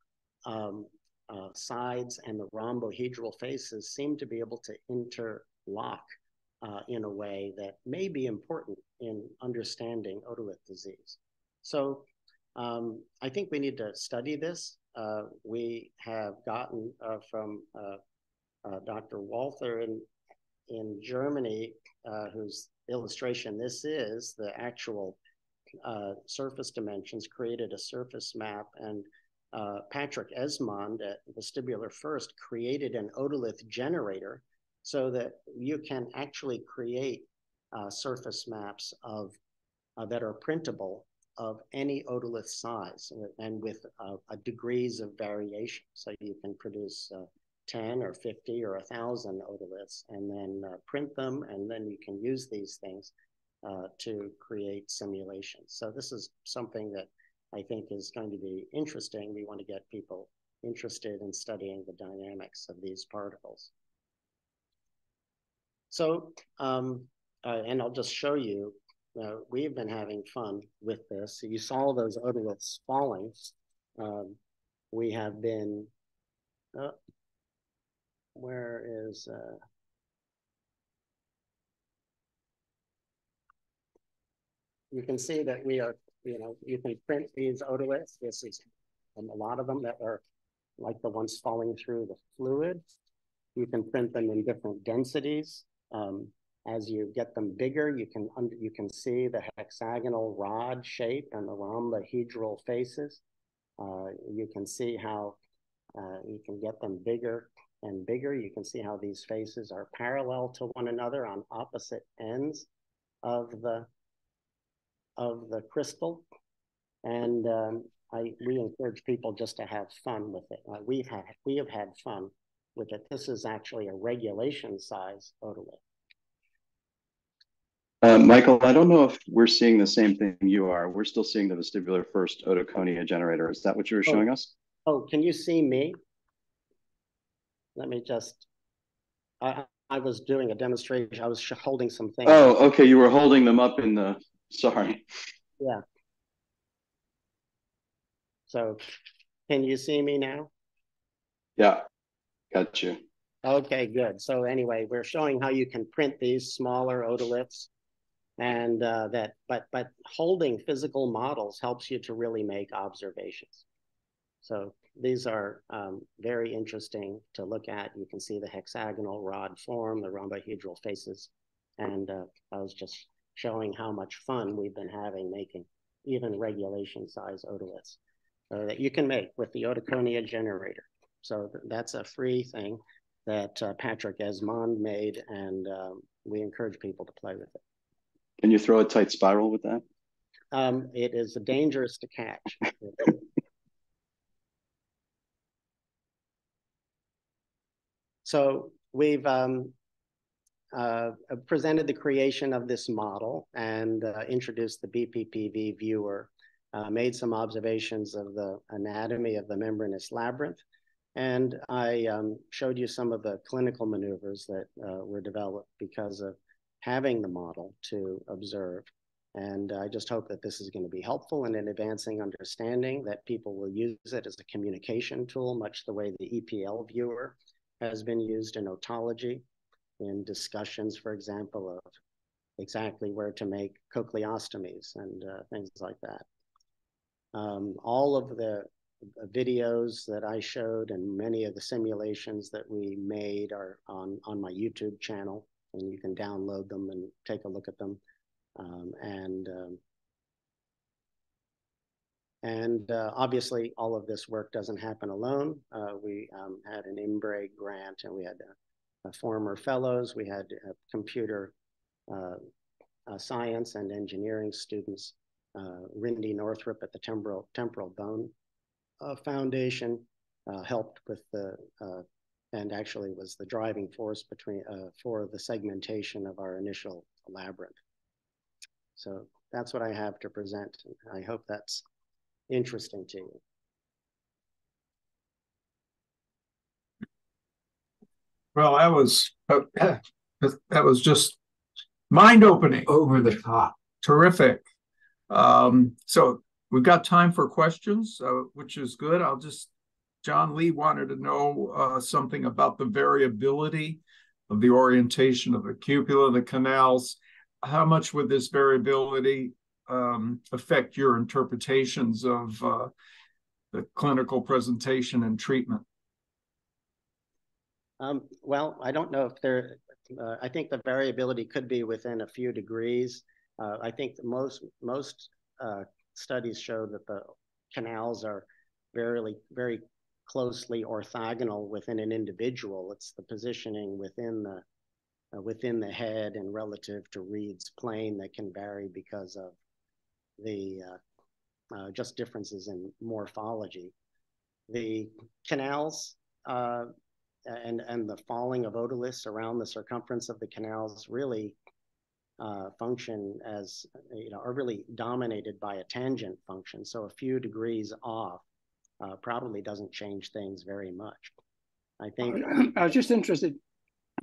Speaker 2: um, uh, sides and the rhombohedral faces seem to be able to interlock uh, in a way that may be important in understanding otolith disease. So um, I think we need to study this. Uh, we have gotten uh, from uh, uh, Dr. Walther in, in Germany, whose illustration this is, the actual surface dimensions, created a surface map and uh, Patrick Esmond at Vestibular First created an otolith generator so that you can actually create uh, surface maps of uh, that are printable of any otolith size and with uh, degrees of variation. So you can produce uh, 10 or 50 or 1,000 otoliths and then uh, print them, and then you can use these things to create simulations. So this is something that I think is going to be interesting. We want to get people interested in studying the dynamics of these particles. So, um, uh, and I'll just show you, uh, we've been having fun with this. You saw those otoliths falling. Um, we have been, uh, where is, uh, you can see that we are you know, you can print these otoliths. This is um, a lot of them that are like the ones falling through the fluid. You can print them in different densities. Um, as you get them bigger, you can you can see the hexagonal rod shape and the rhombohedral faces. Uh, you can see how uh, you can get them bigger and bigger. You can see how these faces are parallel to one another on opposite ends of the of the crystal. And um, I, we encourage people just to have fun with it. Uh, we've had, we have had fun with it. This is actually a regulation size otolith.
Speaker 4: Uh, Michael, I don't know if we're seeing the same thing you are. We're still seeing the vestibular first otoconia generator. Is that what you were oh. showing us?
Speaker 2: Oh, can you see me? Let me just, I, I was doing a demonstration. I was holding some things.
Speaker 4: Oh, okay. You were holding them up in the Sorry.
Speaker 2: Yeah. So can you see me now?
Speaker 4: Yeah, got you.
Speaker 2: Okay, good. So anyway, we're showing how you can print these smaller otoliths and uh, that, but, but holding physical models helps you to really make observations. So these are um, very interesting to look at. You can see the hexagonal rod form, the rhombohedral faces, and uh, I was just showing how much fun we've been having making even regulation size otoliths uh, that you can make with the Otoconia generator. So th that's a free thing that uh, Patrick Esmond made, and um, we encourage people to play with it.
Speaker 4: Can you throw a tight spiral with that?
Speaker 2: Um, it is dangerous to catch. <laughs> so we've um, uh, presented the creation of this model and uh, introduced the BPPV viewer, uh, made some observations of the anatomy of the membranous labyrinth, and I um, showed you some of the clinical maneuvers that uh, were developed because of having the model to observe. And I just hope that this is going to be helpful in advancing understanding, that people will use it as a communication tool, much the way the EPL viewer has been used in otology in discussions, for example, of exactly where to make cochleostomies and uh, things like that. Um, all of the videos that I showed and many of the simulations that we made are on, on my YouTube channel, and you can download them and take a look at them. Um, and um, and uh, obviously, all of this work doesn't happen alone. Uh, we um, had an INBRE grant, and we had uh, former fellows. We had uh, computer uh, science and engineering students. Rindy Northrup at the Temporal, Temporal Bone Foundation helped with the and actually was the driving force between uh, for the segmentation of our initial labyrinth. So that's what I have to present. I hope that's interesting to you.
Speaker 5: Well, that was uh, <clears throat> that was just mind opening,
Speaker 6: over the top.
Speaker 5: terrific. Um, so we've got time for questions, uh, which is good. I'll just John Lee wanted to know uh, something about the variability of the orientation of the cupula, the canals. How much would this variability um, affect your interpretations of uh, the clinical presentation and treatment?
Speaker 2: Um, well, I don't know if there, uh, I think the variability could be within a few degrees. Uh, I think most, most uh, studies show that the canals are very, very closely orthogonal within an individual. It's the positioning within the uh, within the head and relative to Reid's plane that can vary because of the uh, uh, just differences in morphology. The canals uh, and and the falling of otoliths around the circumference of the canals really uh, function as you know are really dominated by a tangent function. So a few degrees off uh, probably doesn't change things very much. I think. <clears throat>
Speaker 7: I was just interested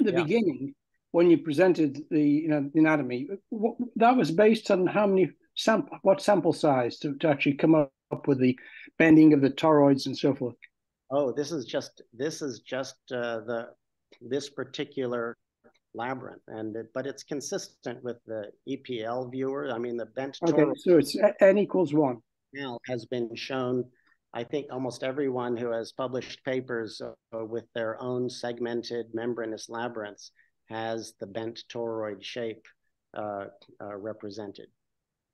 Speaker 7: at the yeah. beginning when you presented the you know the anatomy. What, that was based on how many sample, what sample size to, to actually come up with the bending of the toroids and so forth
Speaker 2: oh, this is just this is just uh, the this particular labyrinth, and but it's consistent with the EPL viewer. I mean, the bent.
Speaker 7: Okay, so it's n equals one.
Speaker 2: Now has been shown. I think almost everyone who has published papers uh, with their own segmented membranous labyrinths has the bent toroid shape uh, uh, represented.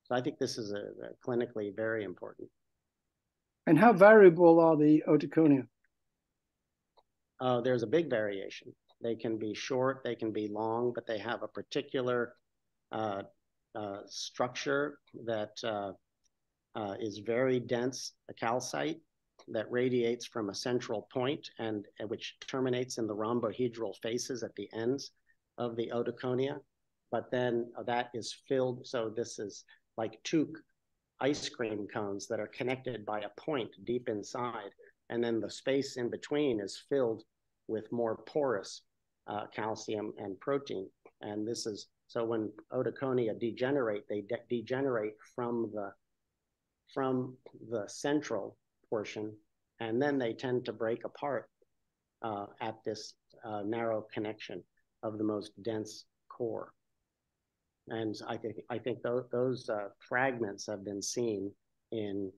Speaker 2: So I think this is a, a clinically very important.
Speaker 7: And how variable are the otoconia?
Speaker 2: Uh, there's a big variation. They can be short, they can be long, but they have a particular uh, uh, structure that uh, uh, is very dense, a calcite that radiates from a central point and which terminates in the rhombohedral faces at the ends of the otoconia. But then that is filled, so this is like two ice cream cones that are connected by a point deep inside. And then the space in between is filled with more porous uh, calcium and protein. And this is, so when otoconia degenerate, they de degenerate from the, from the central portion, and then they tend to break apart uh, at this uh, narrow connection of the most dense core. And I think I think those, those uh, fragments have been seen in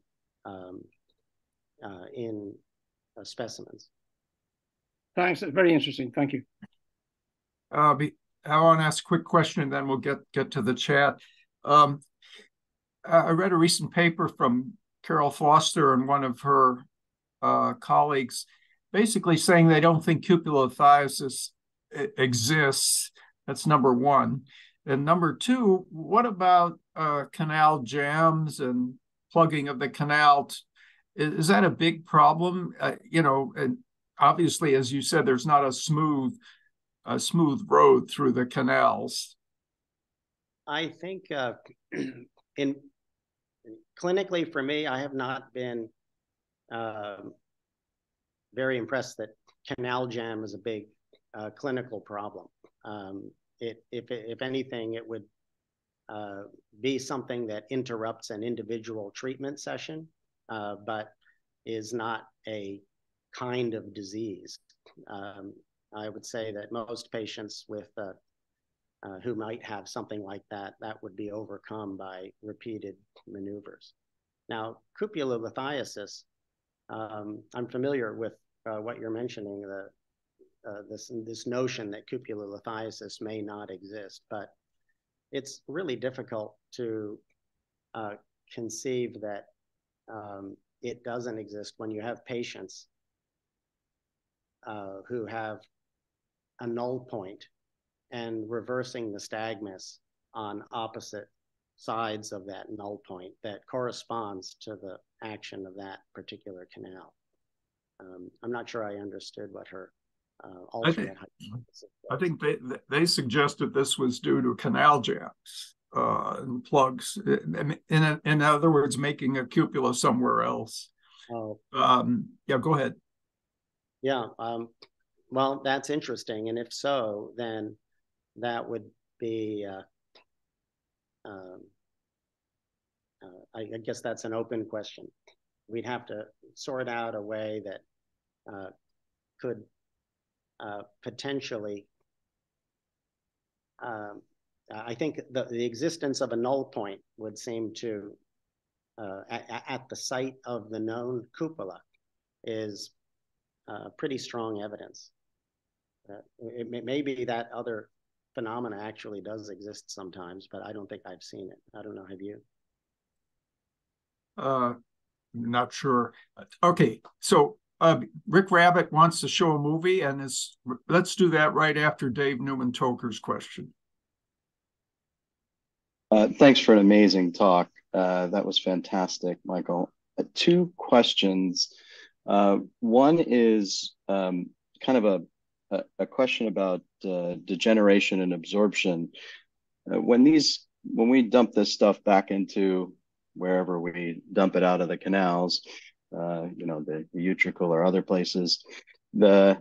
Speaker 2: um, uh, in uh, specimens.
Speaker 7: Thanks. That's very interesting. Thank you.
Speaker 5: Uh, be, I want to ask a quick question, and then we'll get get to the chat. Um, I read a recent paper from Carol Foster and one of her uh, colleagues, basically saying they don't think cupulolithiasis exists. That's number one. And number two, what about uh, canal jams and plugging of the canal? Is, is that a big problem? Uh, you know, and obviously, as you said, there's not a smooth, a smooth road through the canals.
Speaker 2: I think uh, <clears throat> in clinically for me, I have not been uh, very impressed that canal jam is a big uh, clinical problem. Um, it, if, if anything, it would uh, be something that interrupts an individual treatment session, uh, but is not a kind of disease. Um, I would say that most patients with uh, uh, who might have something like that, that would be overcome by repeated maneuvers. Now, cupulolithiasis, um, I'm familiar with uh, what you're mentioning, the, uh, this, this notion that cupulolithiasis may not exist, but it's really difficult to uh, conceive that um, it doesn't exist when you have patients uh, who have a null point and reversing the nystagmus on opposite sides of that null point that corresponds to the action of that particular canal. Um, I'm not sure I understood what her uh,
Speaker 5: I think, I think they they suggested this was due to canal jams uh, and plugs. In, in, in other words, making a cupula somewhere else.
Speaker 2: Oh.
Speaker 5: Um, yeah, go ahead.
Speaker 2: Yeah. Um, well, that's interesting. And if so, then that would be, uh, um, uh, I, I, guess that's an open question. We'd have to sort out a way that uh, could uh, potentially um, I think the, the existence of a null point would seem to, uh, at, at, the site of the known cupula, is uh, pretty strong evidence. Uh, it may, maybe that other phenomena actually does exist sometimes, but I don't think I've seen it. I don't know. Have you?
Speaker 5: Uh, not sure. Okay, so uh, Rick Rabbitt wants to show a movie, and is let's do that right after Dave Newman Toker's question.
Speaker 4: Uh, thanks for an amazing talk. Uh, that was fantastic, Michael. Uh, two questions. Uh, one is um, kind of a, a, a question about uh, degeneration and absorption. Uh, when these when we dump this stuff back into wherever we dump it out of the canals, you know, the, the utricle or other places, the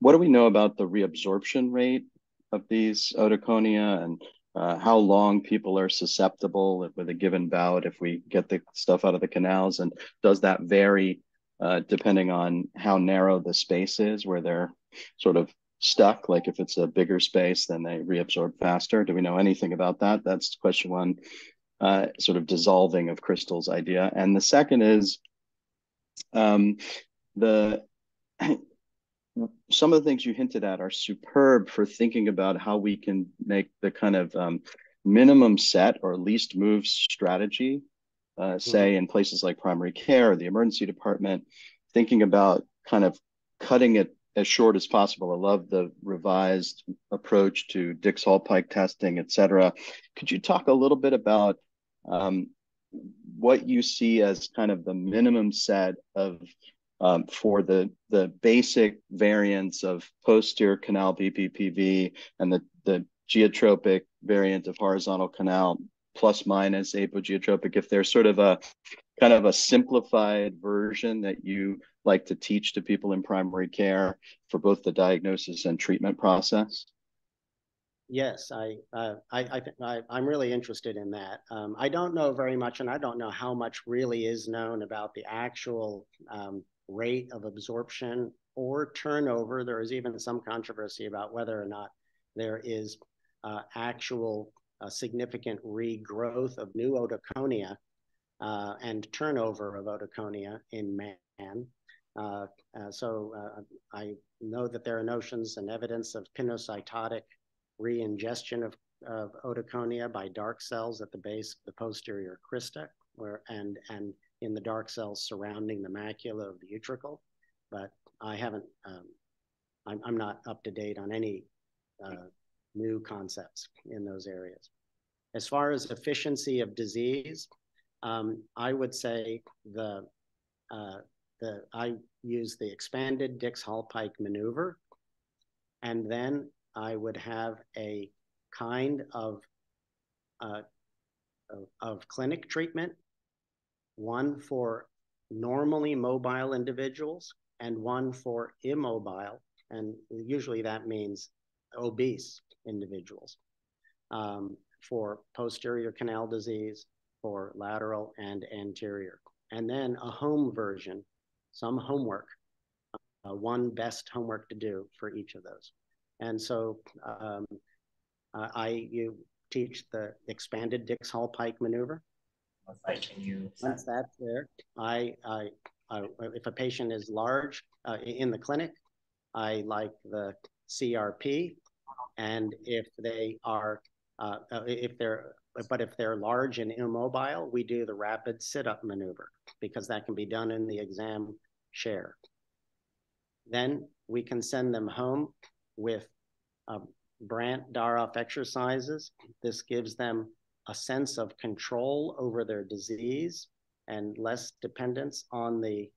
Speaker 4: what do we know about the reabsorption rate of these otoconia and uh, how long people are susceptible with a given bout if we get the stuff out of the canals, and does that vary uh, depending on how narrow the space is where they're sort of stuck? Like if it's a bigger space, then they reabsorb faster. Do we know anything about that? That's question one. Uh, sort of dissolving of crystals idea, and the second is um, the <clears throat> some of the things you hinted at are superb for thinking about how we can make the kind of um, minimum set or least move strategy, uh, mm-hmm. say in places like primary care or the emergency department, thinking about kind of cutting it as short as possible. I love the revised approach to Dix Hallpike testing, et cetera. Could you talk a little bit about um, what you see as kind of the minimum set of um, for the, the basic variants of posterior canal BPPV and the, the geotropic variant of horizontal canal plus minus apogeotropic, if there's sort of a kind of a simplified version that you like to teach to people in primary care for both the diagnosis and treatment process?
Speaker 2: Yes, I, uh, I, I, I, am really interested in that. Um, I don't know very much, and I don't know how much really is known about the actual um, rate of absorption or turnover. There is even some controversy about whether or not there is uh, actual uh, significant regrowth of new otoconia uh, and turnover of otoconia in man. Uh, uh, so uh, I know that there are notions and evidence of pinocytotic re-ingestion of, of otoconia by dark cells at the base of the posterior crista, where and and in the dark cells surrounding the macula of the utricle, but I haven't, um, I'm, I'm, not up to date on any uh, new concepts in those areas. As far as efficiency of disease, um, I would say the, uh, the, I use the expanded Dix-Hallpike maneuver, and then I would have a kind of, uh, of, clinic treatment one for normally mobile individuals and one for immobile. And usually that means obese individuals um, for posterior canal disease, for lateral and anterior. And then a home version, some homework, uh, one best homework to do for each of those. And so um, I you teach the expanded Dix-Hallpike maneuver,
Speaker 1: like, can you?
Speaker 2: Once that's there, I, I, I, if a patient is large uh, in the clinic, I like the CRP, and if they are, uh, uh, if they're, but if they're large and immobile, we do the rapid sit-up maneuver because that can be done in the exam chair. Then we can send them home with um, Brandt Daroff exercises. This gives them a sense of control over their disease and less dependence on the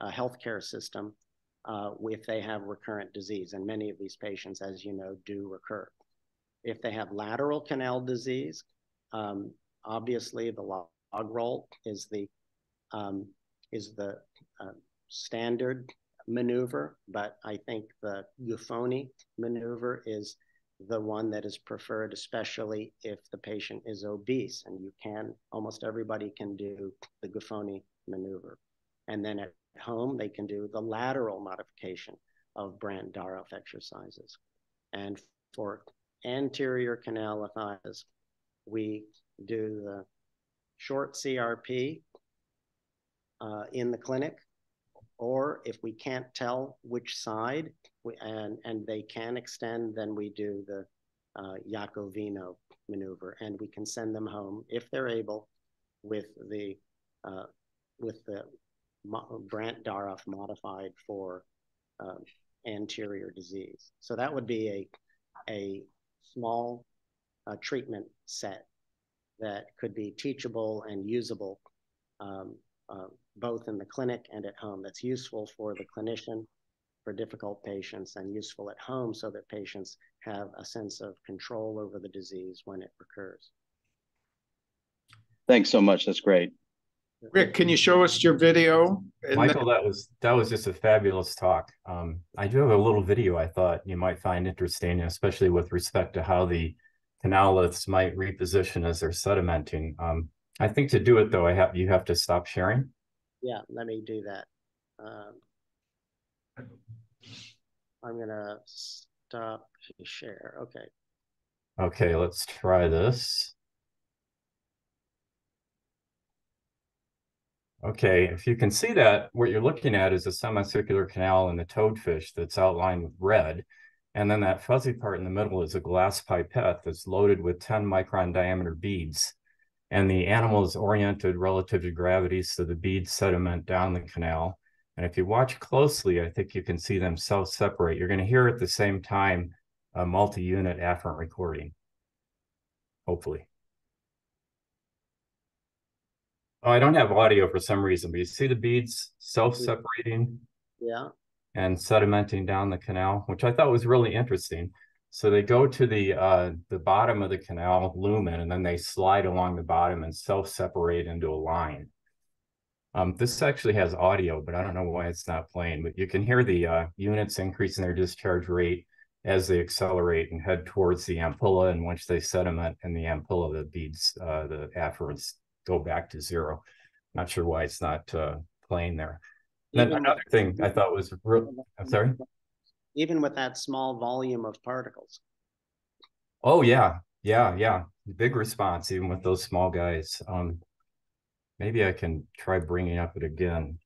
Speaker 2: uh, healthcare system uh, if they have recurrent disease. And many of these patients, as you know, do recur. If they have lateral canal disease, um, obviously the log roll is the um, is the uh, standard maneuver, but I think the Gufoni maneuver is the one that is preferred, especially if the patient is obese. And you can, almost everybody can do the Gufoni maneuver. And then at home, they can do the lateral modification of Brandt Daroff exercises. And for anterior canal lithias, we do the short CRP uh, in the clinic, or if we can't tell which side we, and, and they can extend, then we do the uh, Yacovino maneuver, and we can send them home if they're able with the uh, with the Brandt Daroff modified for um, anterior disease. So that would be a a small uh, treatment set that could be teachable and usable um, uh, both in the clinic and at home. That's useful for the clinician, for difficult patients, and useful at home so that patients have a sense of control over the disease when it recurs.
Speaker 4: Thanks so much. That's great.
Speaker 8: Rick, can you show us your video?
Speaker 6: Michael, that was that was just a fabulous talk. Um, I do have a little video I thought you might find interesting, especially with respect to how the canaliths might reposition as they're sedimenting. Um, I think to do it though, I have you have to stop sharing.
Speaker 2: Yeah, let me do that. Um, I'm gonna stop share. Okay.
Speaker 6: Okay, let's try this. Okay, if you can see that, what you're looking at is a semicircular canal in the toadfish that's outlined with red. And then that fuzzy part in the middle is a glass pipette that's loaded with 10 micron diameter beads. And the animal is oriented relative to gravity, so the beads sediment down the canal. And if you watch closely, I think you can see them self-separate. You're going to hear at the same time a multi-unit afferent recording, hopefully. Oh, I don't have audio for some reason, but you see the beads self-separating?
Speaker 2: Yeah.
Speaker 6: And sedimenting down the canal, which I thought was really interesting. So they go to the uh, the bottom of the canal lumen, and then they slide along the bottom and self-separate into a line. Um, this actually has audio, but I don't know why it's not playing. But you can hear the uh, units increasing their discharge rate as they accelerate and head towards the ampulla, and once they sediment in the ampulla, the beads, uh, the afferents go back to zero. Not sure why it's not uh, playing there. Then another thing I thought was real, I'm sorry.
Speaker 2: Even with that small volume of particles.
Speaker 6: Oh yeah, yeah, yeah. Big response even with those small guys. Um, maybe I can try bringing up it again.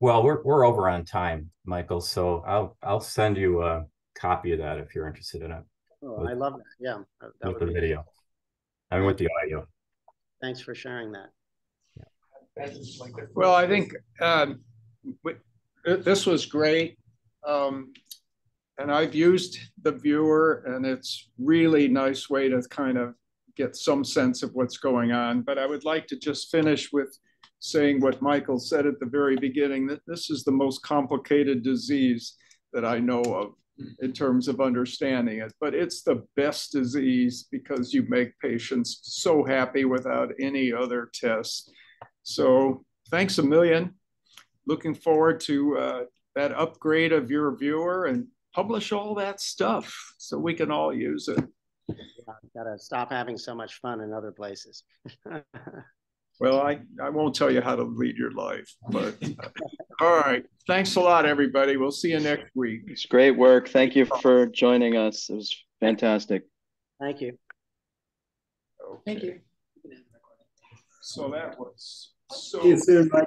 Speaker 6: Well, we're we're over on time, Michael. So I'll I'll send you a copy of that if you're interested in it.
Speaker 2: Oh, with, I love that. Yeah, that
Speaker 6: with the video. I mean, with the audio.
Speaker 2: Thanks for sharing that.
Speaker 8: Yeah. Well, I think um, this was great, um, and I've used the viewer, and it's really nice way to kind of get some sense of what's going on. But I would like to just finish with saying what Michael said at the very beginning, that this is the most complicated disease that I know of in terms of understanding it. But it's the best disease because you make patients so happy without any other tests. So thanks a million. Looking forward to uh, that upgrade of your viewer and publish all that stuff so we can all use it.
Speaker 2: Yeah, gotta stop having so much fun in other places. <laughs>
Speaker 8: Well, I, I won't tell you how to lead your life, but uh, all right. Thanks a lot, everybody. We'll see you next week.
Speaker 4: It's great work. Thank you for joining us. It was fantastic.
Speaker 2: Thank you.
Speaker 8: Okay. Thank you. So that was so.